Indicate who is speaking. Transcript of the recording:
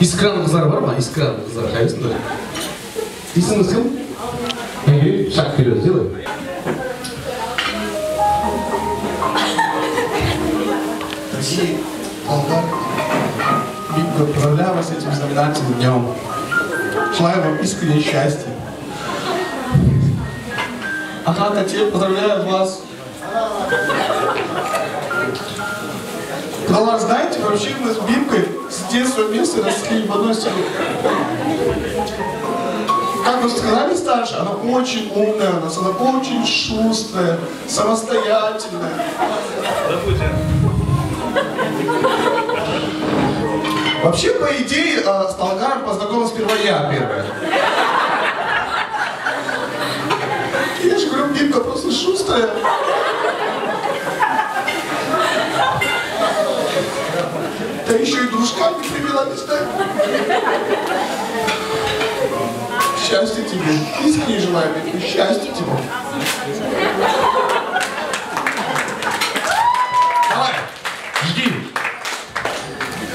Speaker 1: искран қыздар бар ма искран қыздар қайсыңдар есіміңіз кім Әйгерім, шаг вперед сделай
Speaker 2: Дорогие Болгар, Виктор, поздравляю вас с этим знаменательным днем. Желаю вам искреннее счастья. Ага, Катя, поздравляю вас. Талар, знаете, вообще мы с Бимкой с детства вместе росли в одной семье. Как вы сказали старше, она очень умная, у нас она очень шустрая, самостоятельная. Вообще, по идее, э, с Талгаром познакомилась сперва я первая. Я же говорю, Бимка просто шустрая. Да еще и привела, не знаю. Счастья тебе. Искренне желаю, счастья тебе.